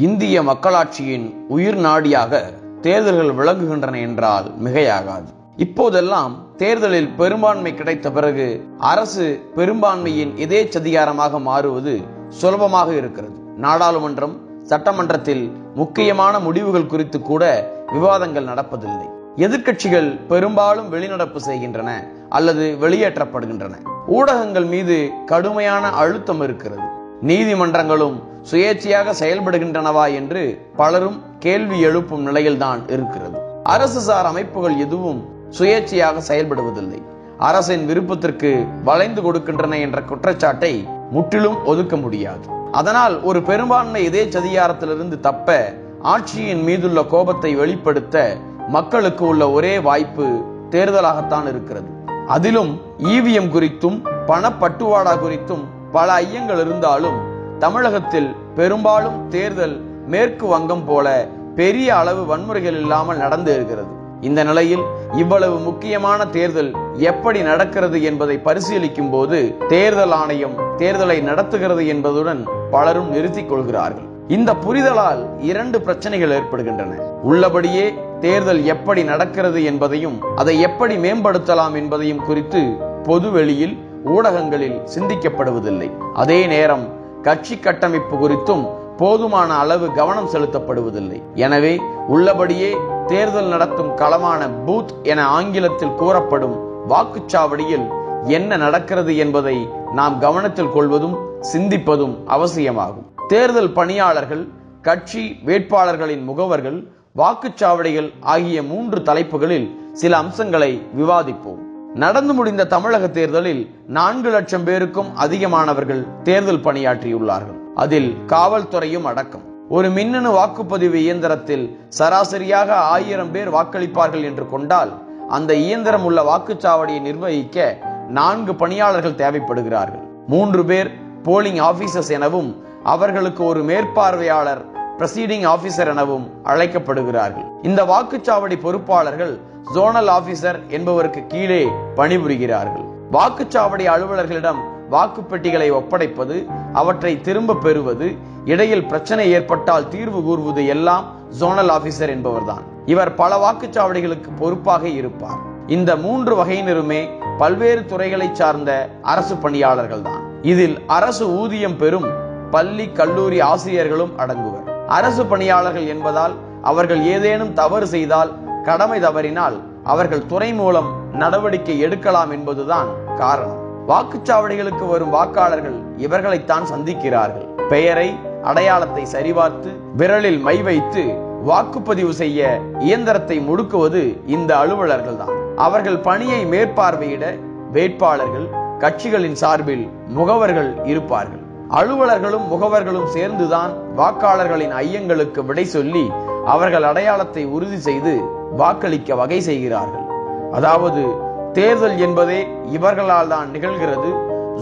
இந்திய மக்களாட்சியின் உயிர் நாடியாக தேர்தல்கள் விளங்குகின்றன என்றால் மிகையாகாது. இப்போதெல்லாம் தேர்தலில் பெரும்பான்மை கிடைத்த பிறகு அரசு பெரும்பான்மையின் எதேச்சதிகாரமாக மாறுவது சுலபமாக இருக்கிறது. நாடாளுமன்றம் சட்டமன்றத்தில் முக்கியமான முடிவுகள் குறித்து கூட விவாதங்கள் நடப்பதில்லை. எதிர்க்கட்சிகள் பெரும்பாலும் வெளிநடப்பு செய்கின்றன அல்லது வெளியேற்றப்படுகின்றன. ஊடகங்கள் மீது கடுமையான அழுத்தம் இருக்கிறது. நீதிமன்றங்களும் சுயேட்சையாக செயல்படுகின்றனவா என்று பலரும் கேள்வி எழுப்பும் நிலையில்தான் இருக்கிறது. அரசு சார் அமைப்புகள் எதுவும் சுயேட்சையாக செயல்படுவதில்லை. அரசின் விருப்பத்திற்கு வளைந்து கொடுக்கின்றன என்ற குற்றச்சாட்டை முற்றிலும் ஒதுக்க முடியாது. அதனால் ஒரு பெரும்பான்மை இதே சதிகாரத்திலிருந்து தப்ப ஆட்சியின் மீதுள்ள கோபத்தை வெளிப்படுத்த மக்களுக்கு உள்ள ஒரே வாய்ப்பு தேர்தலாகத்தான் இருக்கிறது. அதிலும் ஈவிஎம் குறித்தும் பணப்பட்டுவாடா குறித்தும் பல ஐயங்கள் இருந்தாலும் தமிழகத்தில் பெரும்பாலும் தேர்தல் மேற்கு வங்கம் போல பெரிய அளவு வன்முறைகள் இல்லாமல் நடந்து இருக்கிறது. இந்த நிலையில் இவ்வளவு முக்கியமான தேர்தல் எப்படி நடக்கிறது என்பதை பரிசீலிக்கும் போது தேர்தல் ஆணையம் தேர்தலை நடத்துகிறது என்பதுடன் பலரும் நிறுத்திக் கொள்கிறார்கள். இந்த புரிதலால் இரண்டு பிரச்சனைகள் ஏற்படுகின்றன. உள்ளபடியே தேர்தல் எப்படி நடக்கிறது என்பதையும் அதை எப்படி மேம்படுத்தலாம் என்பதையும் குறித்து பொதுவெளியில் ஊடகங்களில் சிந்திக்கப்படுவதில்லை. அதே நேரம் கட்சி கட்டமைப்பு குறித்தும் போதுமான அளவு கவனம் செலுத்தப்படுவதில்லை. எனவே உள்ளபடியே தேர்தல் நடத்தும் களமான பூத் என ஆங்கிலத்தில் கூறப்படும் வாக்குச்சாவடியில் என்ன நடக்கிறது என்பதை நாம் கவனத்தில் கொள்வதும் சிந்திப்பதும் அவசியமாகும். தேர்தல் பணியாளர்கள் கட்சி வேட்பாளர்களின் முகவர்கள் வாக்குச்சாவடிகள் ஆகிய மூன்று தலைப்புகளில் சில அம்சங்களை விவாதிப்போம். நடந்து முடிந்த தமிழக தேர்தலில் நான்கு லட்சம் பேருக்கும் அதிகமானவர்கள் தேர்தல் பணியாற்றியுள்ளார்கள். அதில் காவல்துறையும் அடக்கம். ஒரு மின்னணு வாக்குப்பதிவு இயந்திரத்தில் சராசரியாக ஆயிரம் பேர் வாக்களிப்பார்கள் என்று கொண்டால் அந்த இயந்திரம் உள்ள வாக்குச்சாவடியை நிர்வகிக்க நான்கு பணியாளர்கள் தேவைப்படுகிறார்கள். மூன்று பேர் போலிங் ஆபீசர்ஸ் எனவும் அவர்களுக்கு ஒரு மேற்பார்வையாளர் பிரசீடிங் ஆபீசர் எனவும் அழைக்கப்படுகிறார்கள். இந்த வாக்குச்சாவடி பொறுப்பாளர்கள் ஜோனல் ஆபீசர் என்பவருக்கு கீழே பணிபுரிகிறார்கள். வாக்குச்சாவடி அலுவலர்களிடம் வாக்குப்பெட்டிகளை ஒப்படைப்பது அவற்றை திரும்ப பெறுவது இடையில் பிரச்சனை ஏற்பட்டால் தீர்வு கூறுவது எல்லாம் ஜோனல் ஆபீசர் என்பவர்தான். இவர் பல வாக்குச்சாவடிகளுக்கு பொறுப்பாக இருப்பார். இந்த மூன்று வகையினருமே பல்வேறு துறைகளை சார்ந்த அரசு பணியாளர்கள் தான் இதில் அரசு ஊதியம் பெறும் பள்ளி கல்லூரி ஆசிரியர்களும் அடங்குவர். அரசு பணியாளர்கள் என்பதால் அவர்கள் ஏதேனும் தவறு செய்தால் கடமை தவறினால் அவர்கள் துறை மூலம் நடவடிக்கை எடுக்கலாம் என்பதுதான் காரணம். வாக்குச்சாவடிகளுக்கு வரும் வாக்காளர்கள் இவர்களைத்தான் சந்திக்கிறார்கள். பெயரை அடையாளத்தை சரிபார்த்து விரலில் மை வைத்து வாக்குப்பதிவு செய்ய இயந்திரத்தை முடுக்குவது இந்த அலுவலர்கள் தான் அவர்கள் பணியை மேற்பார்வையிட வேட்பாளர்கள் கட்சிகளின் சார்பில் முகவர்கள் இருப்பார்கள். அலுவலர்களும் முகவர்களும் சேர்ந்துதான் வாக்காளர்களின் ஐயங்களுக்கு விடை சொல்லி அவர்கள் அடையாளத்தை உறுதி செய்து வாக்களிக்க வகை செய்கிறார்கள். அதாவது தேர்தல் என்பதே இவர்களால் தான் நிகழ்கிறது.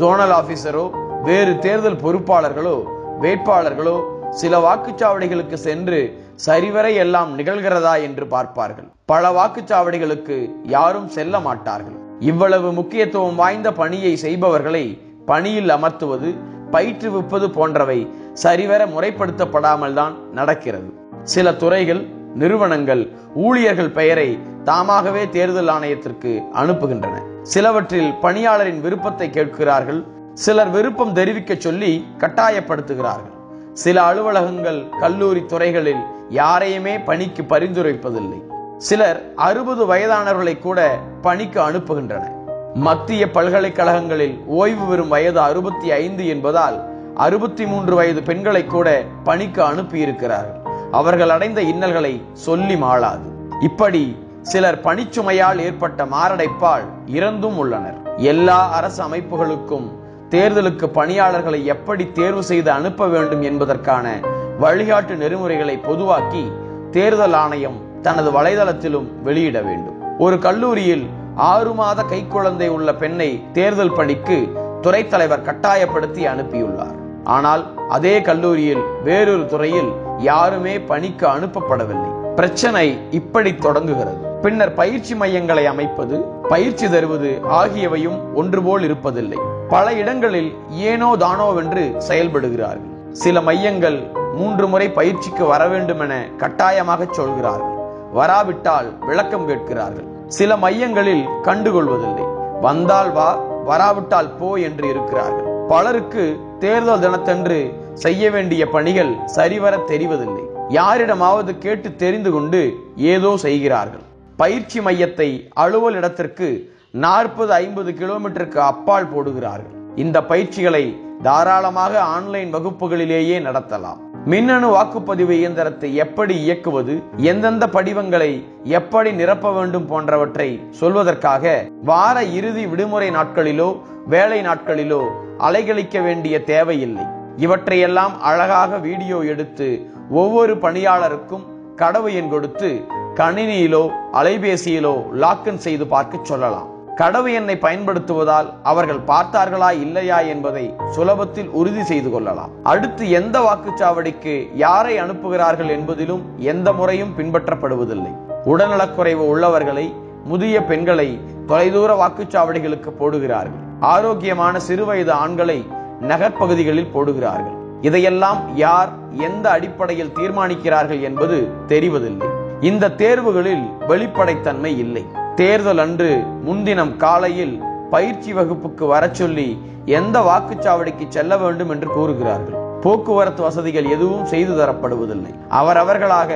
ஜோனல் ஆபீசரோ வேறு தேர்தல் பொறுப்பாளர்களோ வேட்பாளர்களோ சில வாக்குச்சாவடிகளுக்கு சென்று சரிவரை எல்லாம் நிகழ்கிறதா என்று பார்ப்பார்கள். பல வாக்குச்சாவடிகளுக்கு யாரும் செல்ல மாட்டார்கள். இவ்வளவு முக்கியத்துவம் வாய்ந்த பணியை செய்பவர்களை பணியில் அமர்த்துவது பயிற்றுவிப்பது போன்றவை சரிவர முறைப்படுத்தப்படாமல் தான் நடக்கிறது. சில துறைகள் நிறுவனங்கள் ஊழியர்கள் பெயரை தாமாகவே தேர்தல் ஆணையத்திற்கு அனுப்புகின்றன. சிலவற்றில் பணியாளரின் விருப்பத்தை கேட்கிறார்கள் சிலர் விருப்பம் தெரிவிக்க சொல்லி கட்டாயப்படுத்துகிறார்கள். சில அலுவலகங்கள் கல்லூரி துறைகளில் யாரையுமே பணிக்கு பரிந்துரைப்பதில்லை. சிலர் அறுபது வயதானவர்களை கூட பணிக்கு அனுப்புகின்றனர். மத்திய பல்கலைக்கழகங்களில் ஓய்வு பெறும் வயது அறுபத்தி ஐந்து என்பதால் அறுபத்தி மூன்று வயது பெண்களை கூட பணிக்கு அனுப்பியிருக்கிறார்கள் அவர்கள் அடைந்த இன்னல்களை சொல்லி மாளாது. இப்படி சிலர் பணிச்சுமையால் ஏற்பட்ட மாரடைப்பால் இறந்தும் உள்ளனர். எல்லா அரசு அமைப்புகளுக்கும் தேர்தலுக்கு பணியாளர்களை எப்படி தேர்வு செய்து அனுப்ப வேண்டும் என்பதற்கான வழிகாட்டு நெறிமுறைகளை பொதுவாக்கி தேர்தல் ஆணையம் தனது வலைதளத்திலும் வெளியிட வேண்டும். ஒரு கல்லூரியில் ஆறு மாத கைக்குழந்தை உள்ள பெண்ணை தேர்தல் பணிக்கு துறை தலைவர் கட்டாயப்படுத்தி அனுப்பியுள்ளார். ஆனால் அதே கல்லூரியில் வேறொரு துறையில் யாருமே பணிக்கு அனுப்பப்படவில்லை. பிரச்சனை இப்படி தொடங்குகிறது. பின்னர் பயிற்சி மையங்களை அமைப்பது பயிற்சி தருவது ஆகியவையும் ஒன்று போல் இருப்பதில்லை. பல இடங்களில் ஏனோ தானோவென்று செயல்படுகிறார்கள். சில மையங்கள் மூன்று முறை பயிற்சிக்கு வர வேண்டும் என கட்டாயமாக சொல்கிறார்கள். வராவிட்டால் விளக்கம் கேட்கிறார்கள். சில மையங்களில் கண்டுகொள்வதில்லை. வந்தால் வா வராவிட்டால் போ என்று இருக்கிறார்கள். பலருக்கு தேர்தல் தினத்தன்று செய்ய வேண்டிய பணிகள் சரிவர தெரிவதில்லை. யாரிடமாவது கேட்டு தெரிந்து கொண்டு ஏதோ செய்கிறார்கள். பயிற்சி மையத்தை அலுவல் இடத்திற்கு நாற்பது ஐம்பது கிலோமீட்டருக்கு அப்பால் போடுகிறார்கள். இந்த பயிற்சிகளை தாராளமாக ஆன்லைன் வகுப்புகளிலேயே நடத்தலாம். மின்னணு வாக்குப்பதிவு இயந்திரத்தை எப்படி இயக்குவது எந்தெந்த படிவங்களை எப்படி நிரப்ப வேண்டும் போன்றவற்றை சொல்வதற்காக வார இறுதி விடுமுறை நாட்களிலோ வேலை நாட்களிலோ அலைகழிக்க வேண்டிய தேவையில்லை. இவற்றையெல்லாம் அழகாக வீடியோ எடுத்து ஒவ்வொரு பணியாளருக்கும் கடவு எண் கொடுத்து கணினியிலோ அலைபேசியிலோ லாக்இன் செய்து பார்க்க சொல்லலாம். கடவு எண்ணை பயன்படுத்துவதால் அவர்கள் பார்த்தார்களா இல்லையா என்பதை சுலபத்தில் உறுதி செய்து கொள்ளலாம். அடுத்து எந்த வாக்குச்சாவடிக்கு யாரை அனுப்புகிறார்கள் என்பதிலும் எந்த முறையும் பின்பற்றப்படுவதில்லை. உடல்நலக்குறைவு உள்ளவர்களை முதிய பெண்களை தொலைதூர வாக்குச்சாவடிகளுக்கு போடுகிறார்கள். ஆரோக்கியமான சிறுவயது ஆண்களை நகர்ப்பகுதிகளில் போடுகிறார்கள். இதையெல்லாம் யார் எந்த அடிப்படையில் தீர்மானிக்கிறார்கள் என்பது தெரிவதில்லை. இந்த தேர்வுகளில் வெளிப்படைத்தன்மை இல்லை. தேர்தல் அன்று முன்தினம் காலையில் பயிற்சி வகுப்புக்கு வர சொல்லி எந்த வாக்குச்சாவடிக்கு செல்ல வேண்டும் என்று கூறுகிறார்கள். போக்குவரத்து வசதிகள் எதுவும் செய்து தரப்படுவதில்லை. அவரவர்களாக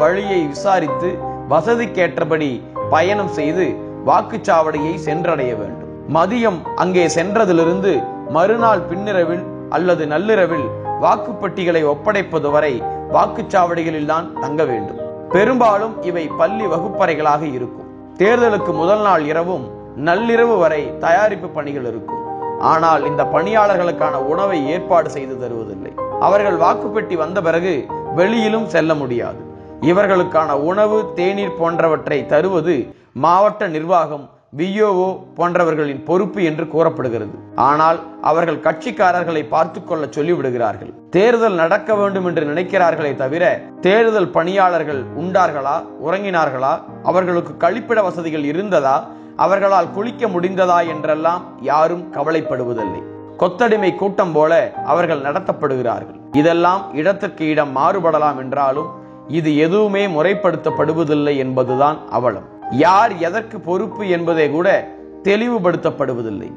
வழியை விசாரித்து வசதிக்கேற்றபடி பயணம் செய்து வாக்குச்சாவடியை சென்றடைய வேண்டும். மதியம் அங்கே சென்றதிலிருந்து மறுநாள் பின்னிரவில் அல்லது நள்ளிரவில் வாக்குப்பெட்டிகளை ஒப்படைப்பது வரை வாக்குச்சாவடிகளில் தான் தங்க வேண்டும். பெரும்பாலும் இவை பள்ளி வகுப்பறைகளாக இருக்கும். தேர்தலுக்கு முதல் நாள் இரவும் நள்ளிரவு வரை தயாரிப்பு பணிகள் இருக்கும். ஆனால் இந்த பணியாளர்களுக்கான உணவை ஏற்பாடு செய்து தருவதில்லை. அவர்கள் வாக்குப்பெட்டி வந்த பிறகு வெளியிலும் செல்ல முடியாது. இவர்களுக்கான உணவு தேநீர் போன்றவற்றை தருவது மாவட்ட நிர்வாகம் விஓஓ போன்றவர்களின் பொறுப்பு என்று கூறப்படுகிறது. ஆனால் அவர்கள் கட்சிக்காரர்களை பார்த்து கொள்ள சொல்லிவிடுகிறார்கள். தேர்தல் நடக்க வேண்டும் என்று நினைக்கிறார்களே தவிர தேர்தல் பணியாளர்கள் உண்டார்களா உறங்கினார்களா அவர்களுக்கு கழிப்பிட வசதிகள் இருந்ததா அவர்களால் குளிக்க முடிந்ததா என்றெல்லாம் யாரும் கவலைப்படுவதில்லை. கொத்தடிமை கூட்டம் போல அவர்கள் நடத்தப்படுகிறார்கள். இதெல்லாம் இடத்திற்கு இடம் மாறுபடலாம் என்றாலும் இது எதுவுமே முறைப்படுத்தப்படுவதில்லை என்பதுதான் அவலம். யார் எதற்கு பொறுப்பு என்பதை கூட தெளிவுபடுத்தப்படுவதில்லை.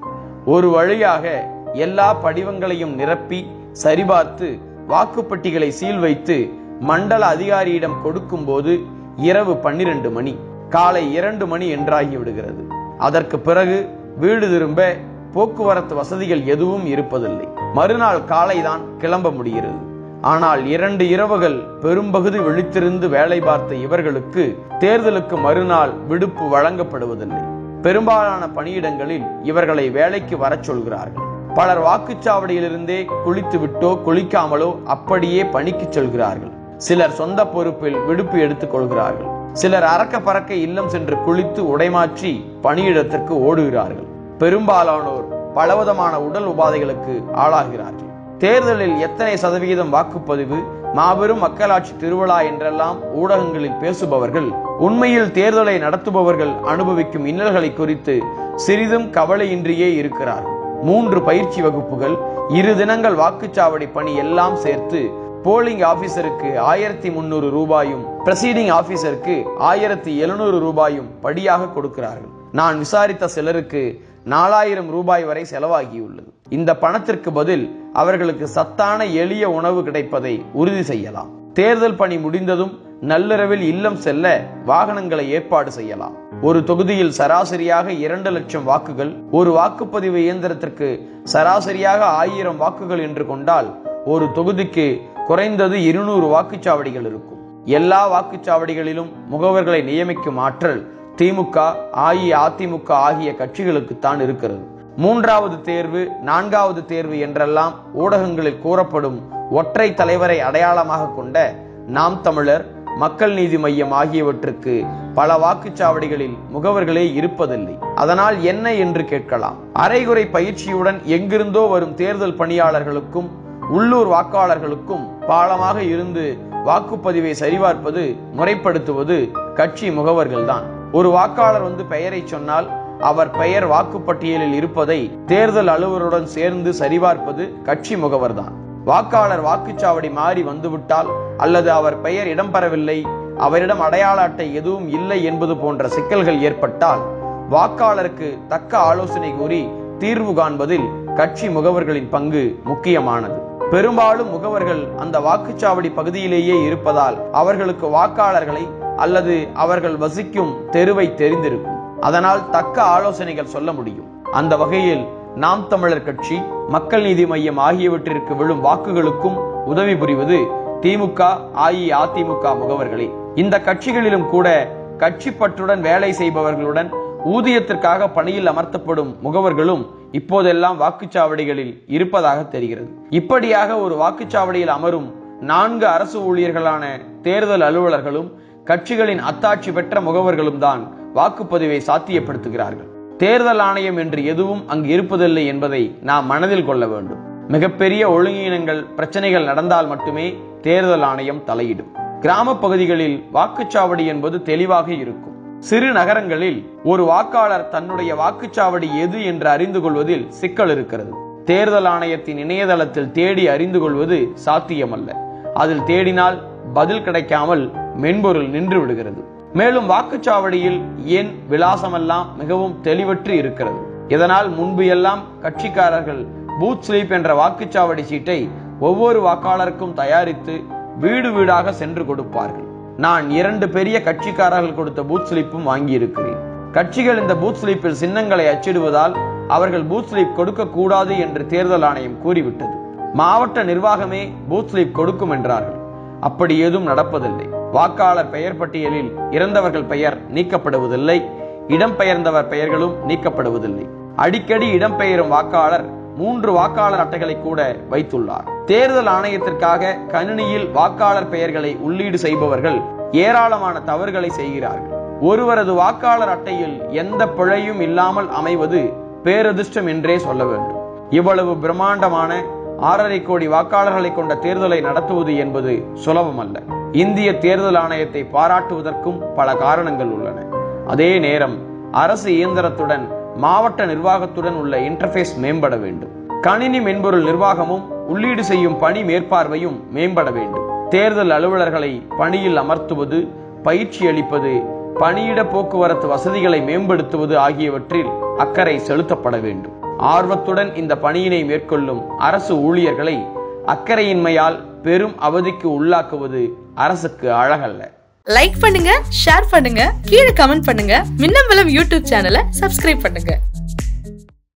ஒரு வழியாக எல்லா படிவங்களையும் நிரப்பி சரிபார்த்து வாக்குப்பட்டிகளை சீல் வைத்து மண்டல அதிகாரியிடம் கொடுக்கும் போது இரவு பன்னிரண்டு மணி காலை இரண்டு மணி என்றாகி விடுகிறது. அதற்கு பிறகு வீடு திரும்ப போக்குவரத்து வசதிகள் எதுவும் இருப்பதில்லை. மறுநாள் காலைதான் கிளம்ப முடிகிறது. ஆனால் இரண்டு இரவுகள் பெரும்பகுதி விழித்திருந்து வேலை பார்த்த இவர்களுக்கு தேர்தலுக்கு மறுநாள் விடுப்பு வழங்கப்படுவதில்லை. பெரும்பாலான பணியிடங்களில் இவர்களை வேலைக்கு வரச் சொல்கிறார்கள். பலர் வாக்குச்சாவடியிலிருந்தே குளித்து விட்டோ குளிக்காமலோ அப்படியே பணிக்கு செல்கிறார்கள். சிலர் சொந்த பொறுப்பில் விடுப்பு எடுத்துக் கொள்கிறார்கள். சிலர் அறக்க பறக்க இல்லம் சென்று குளித்து உடைமாற்றி பணியிடத்திற்கு ஓடுகிறார்கள். பெரும்பாலானோர் பலவிதமான உடல் உபாதைகளுக்கு ஆளாகிறார்கள். தேர்தலில் எத்தனை சதவிகிதம் வாக்குப்பதிவு? மாபெரும் மக்களாட்சி திருவிழா என்றெல்லாம் ஊடகங்களில் பேசுபவர்கள் உண்மையில் தேர்தலை நடத்துபவர்கள் அனுபவிக்கும் இன்னல்களை குறித்து சிறிதும் கவலையின்றியே இருக்கிறார்கள் மூன்று பயிற்சி வகுப்புகள் இரு தினங்கள் வாக்குச்சாவடி பணி எல்லாம் சேர்த்து போலிங் ஆபீசருக்கு ஆயிரத்தி முன்னூறு ரூபாயும் பிரசீடிங் ஆபீசருக்கு ஆயிரத்தி எழுநூறு ரூபாயும் படியாக கொடுக்கிறார்கள். நான் விசாரித்த சிலருக்கு நாலாயிரம் ரூபாய் வரை செலவாகியுள்ளது. இந்த பணத்திற்கு பதில் அவர்களுக்கு சத்தான எளிய உணவு கிடைப்பதை உறுதி செய்யலாம். தேர்தல் பணி முடிந்ததும் நள்ளிரவில் இல்லம் செல்ல வாகனங்களை ஏற்பாடு செய்யலாம். ஒரு தொகுதியில் சராசரியாக இரண்டு லட்சம் வாக்குகள் ஒரு வாக்குப்பதிவு இயந்திரத்திற்கு சராசரியாக ஆயிரம் வாக்குகள் என்று கொண்டால் ஒரு தொகுதிக்கு குறைந்தது இருநூறு வாக்குச்சாவடிகள் இருக்கும். எல்லா வாக்குச்சாவடிகளிலும் முகவர்களை நியமிக்கும் ஆற்றல் திமுக அஇஅதிமுக ஆகிய கட்சிகளுக்குத்தான் இருக்கிறது. மூன்றாவது தேர்வு நான்காவது தேர்வு என்றெல்லாம் ஊடகங்களில் கூறப்படும் ஒற்றை தலைவரை அடையாளமாக கொண்ட நாம் தமிழர் மக்கள் நீதி மையம் ஆகியவற்றுக்கு பல வாக்குச்சாவடிகளில் முகவர்களே இருப்பதில்லை. அதனால் என்ன என்று கேட்கலாம். அரைகுறை பயிற்சியுடன் எங்கிருந்தோ வரும் தேர்தல் பணியாளர்களுக்கும் உள்ளூர் வாக்காளர்களுக்கும் பாலமாக இருந்து வாக்குப்பதிவை சரிபார்ப்பது முறைப்படுத்துவது கட்சி முகவர்கள்தான். ஒரு வாக்காளர் வந்து பெயரை சொன்னால் அவர் பெயர் வாக்குப்பட்டியலில் இருப்பதை தேர்தல் அலுவலருடன் சேர்ந்து சரிபார்ப்பது கட்சி முகவர்தான். வாக்காளர் வாக்குச்சாவடி மாறி வந்துவிட்டால் அல்லது அவர் பெயர் இடம்பெறவில்லை அவரிடம் அடையாள அட்டை எதுவும் இல்லை என்பது போன்ற சிக்கல்கள் ஏற்பட்டால் வாக்காளருக்கு தக்க ஆலோசனை கூறி தீர்வு காண்பதில் கட்சி முகவர்களின் பங்கு முக்கியமானது. பெரும்பாலும் முகவர்கள் அந்த வாக்குச்சாவடி பகுதியிலேயே இருப்பதால் அவர்களுக்கு வாக்காளர்களை அல்லது அவர்கள் வசிக்கும் தெருவை தெரிந்திருக்கும். அதனால் தக்க ஆலோசனைகள் சொல்ல முடியும். அந்த வகையில் நாம் தமிழர் கட்சி மக்கள் நீதி மையம் ஆகியவற்றிற்கு விழும் வாக்குகளுக்கும் உதவி புரிவது திமுக அஇஅதிமுக முகவர்களே. இந்த கட்சிகளிலும் கூட கட்சி பற்றுடன் வேலை செய்பவர்களுடன் ஊதியத்திற்காக பணியில் அமர்த்தப்படும் முகவர்களும் இப்போதெல்லாம் வாக்குச்சாவடிகளில் இருப்பதாக தெரிகிறது. இப்படியாக ஒரு வாக்குச்சாவடியில் அமரும் நான்கு அரசு ஊழியர்களான தேர்தல் அலுவலர்களும் கட்சிகளின் அத்தாட்சி பெற்ற முகவர்களும் தான் வாக்குப்பதிவை சாத்தியப்படுத்துகிறார்கள். தேர்தல் ஆணையம் என்று எதுவும் அங்கு இருப்பதில்லை என்பதை நாம் மனதில் கொள்ள வேண்டும். மிகப்பெரிய ஒழுங்கீனங்கள் பிரச்சனைகள் நடந்தால் மட்டுமே தேர்தல் ஆணையம் தலையிடும். கிராம பகுதிகளில் வாக்குச்சாவடி என்பது தெளிவாக இருக்கும். சிறு நகரங்களில் ஒரு வாக்காளர் தன்னுடைய வாக்குச்சாவடி எது என்று அறிந்து கொள்வதில் சிக்கல் இருக்கிறது. தேர்தல் ஆணையத்தின் இணையதளத்தில் தேடி அறிந்து கொள்வது சாத்தியமல்ல. அதில் தேடினால் பதில் கிடைக்காமல் மென்பொருள் நின்று விடுகிறது. மேலும் வாக்குச்சாவடியில் எண் விலாசமெல்லாம் மிகவும் தெளிவற்று இருக்கிறது? இதனால் முன்பு எல்லாம் கட்சிக்காரர்கள் பூத் ஸ்லீப் என்ற வாக்குச்சாவடி சீட்டை ஒவ்வொரு வாக்காளருக்கும் தயாரித்து வீடு வீடாக சென்று கொடுப்பார்கள். நான் இரண்டு பெரிய கட்சிக்காரர்கள் கொடுத்த பூத் ஸ்லிப்பும் வாங்கியிருக்கிறேன். கட்சிகள் இந்த பூத் ஸ்லிப்பில் சின்னங்களை அச்சிடுவதால் அவர்கள் பூத் ஸ்லிப் கொடுக்க கூடாது என்று தேர்தல் ஆணையம் கூறிவிட்டது. மாவட்ட நிர்வாகமே பூத் ஸ்லிப் கொடுக்கும் என்றார்கள். அப்படி ஏதும் நடப்பதில்லை. வாக்காளர் பெயர் பட்டியலில் இறந்தவர்கள் பெயர் நீக்கப்படுவதில்லை. இடம்பெயர்ந்தவர் பெயர்களும் நீக்கப்படுவதில்லை. அடிக்கடி இடம்பெயரும் வாக்காளர் மூன்று வாக்காளர் அட்டைகளை கூட வைத்துள்ளார். தேர்தல் ஆணையத்திற்காக கணினியில் வாக்காளர் பெயர்களை உள்ளீடு செய்பவர்கள் ஏராளமான தவறுகளை செய்கிறார்கள். ஒருவரது வாக்காளர் அட்டையில் எந்த பிழையும் இல்லாமல் அமைவது பேரதிர்ஷ்டம் என்றே சொல்ல வேண்டும். இவ்வளவு பிரம்மாண்டமான ஆறரை கோடி வாக்காளர்களை கொண்ட தேர்தலை நடத்துவது என்பது சுலபமல்ல. இந்திய தேர்தல் ஆணையத்தை பாராட்டுவதற்கும் பல காரணங்கள் உள்ளன. அதே நேரம் அரசு இயந்திரத்துடன் மாவட்ட நிர்வாகத்துடன் உள்ள இன்டர்பேஸ் மேம்பட வேண்டும். கணினி மென்பொருள் நிர்வாகமும் உள்ளீடு செய்யும் பணி மேற்பார்வையும் மேம்பட வேண்டும். தேர்தல் அலுவலர்களை பணியில் அமர்த்துவது பயிற்சி அளிப்பது பணியிட போக்குவரத்து வசதிகளை மேம்படுத்துவது ஆகியவற்றில் அக்கறை செலுத்தப்பட வேண்டும். ஆர்வத்துடன் இந்த பணியினை மேற்கொள்ளும் அரசு ஊழியர்களை அக்கறையின்மையால் பெரும் அவதிக்கு உள்ளாக்குவது அரசுக்கு அழகல்ல. லைக் பண்ணுங்க ஷேர் பண்ணுங்க கீழே கமெண்ட் பண்ணுங்க. மின்னம்பலம் யூடியூப் சேனலை சப்ஸ்கிரைப் பண்ணுங்க.